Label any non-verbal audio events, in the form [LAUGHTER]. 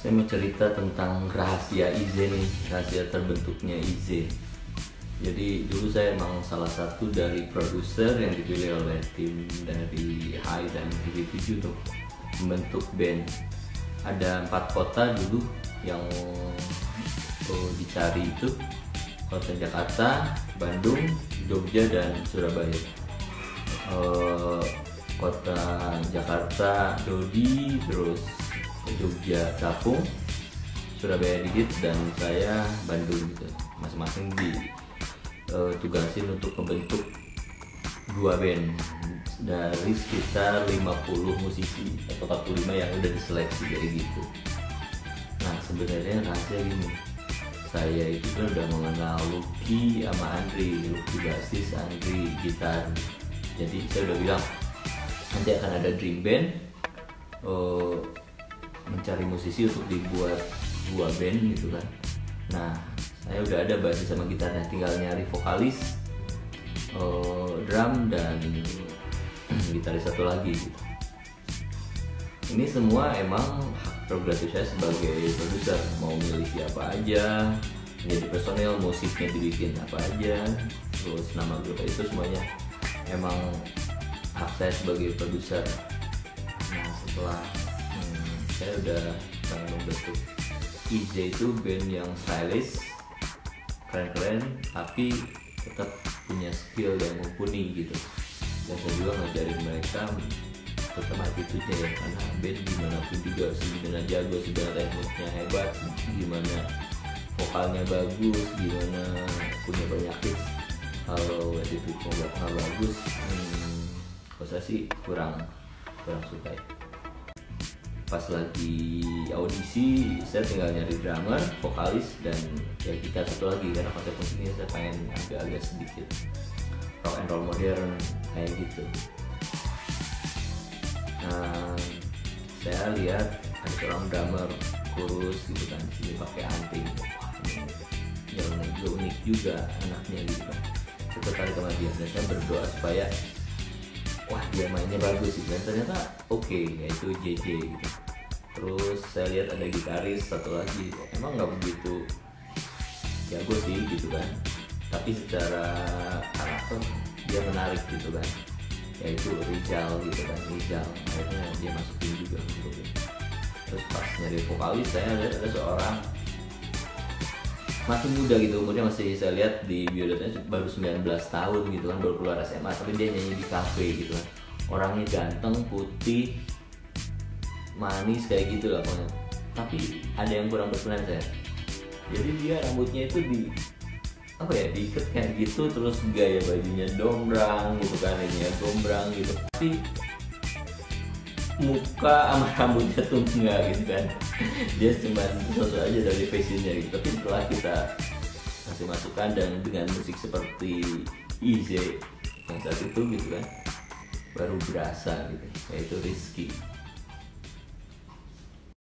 saya mau cerita tentang rahasia Ize nih, rahasia terbentuknya Ize. Jadi dulu saya emang salah satu dari produser yang dipilih oleh tim dari Hai dan TV7 untuk membentuk band. Ada empat kota dulu yang oh, dicari itu kota Jakarta, Bandung, Jogja dan Surabaya. Uh, kota Jakarta Dodi, terus Jogja Capung, Surabaya Didit dan saya Bandung gitu. Masing-masing di uh, tugasin untuk membentuk dua band dari sekitar 50 musisi atau 45 yang udah diseleksi kayak gitu. Nah sebenarnya rahasia gini, saya itu kan udah mengenal Lucky sama Andri, Lucky basis, Andri gitar. Jadi saya udah bilang nanti akan ada dream band, uh, mencari musisi untuk dibuat dua band gitu kan. Nah saya udah ada basis sama gitarnya, tinggal nyari vokalis, uh, drum dan [CLEARS THROAT] gitaris satu lagi gitu. Ini semua emang hak prerogatif saya sebagai produser mau milih siapa aja, menjadi personel musiknya dibikin apa aja, terus nama grup itu semuanya emang hak saya sebagai produser. Nah setelah saya udah pengen membentuk IJ itu band yang stylish, keren-keren, tapi tetap punya skill yang mumpuni gitu. Dan saya juga ngajarin mereka tetap attitude ya karena band gimana pun juga sebenarnya jago sebenarnya tekniknya hebat gimana vokalnya bagus gimana punya banyak tips kalau attitude nggak bagus hmm, saya sih kurang kurang suka ya pas lagi audisi saya tinggal nyari drummer, vokalis dan ya kita satu lagi karena konsep musiknya saya pengen agak-agak sedikit rock and roll modern kayak gitu. Nah, saya lihat ada seorang drummer kurus gitu kan sini pakai anting. Wah, juga unik juga anaknya gitu kan. Saya tertarik sama dia dan saya berdoa supaya dia mainnya bagus gitu dan ternyata oke okay, yaitu JJ gitu. Terus saya lihat ada gitaris satu lagi emang nggak begitu jago sih gitu kan. Tapi secara karakter dia menarik gitu kan. Yaitu Rizal gitu kan Rizal akhirnya dia masukin juga gitu terus pas nyari vokalis saya lihat ada seorang masih muda gitu umurnya masih saya lihat di biodatanya baru 19 tahun gitu kan baru keluar SMA tapi dia nyanyi di cafe gitu kan orangnya ganteng putih manis kayak gitu lah pokoknya. Tapi ada yang kurang berkenan saya jadi dia rambutnya itu di apa ya diikat kayak gitu terus gaya bajunya dombrang gitu kan ini ya gombrang gitu. Tapi muka sama [LAUGHS] rambutnya tuh enggak gitu kan. Dia cuma sosok aja dari fashionnya gitu. Tapi setelah kita kasih masukan dan dengan musik seperti Ize yang saat itu gitu kan baru berasa gitu. Yaitu Rizky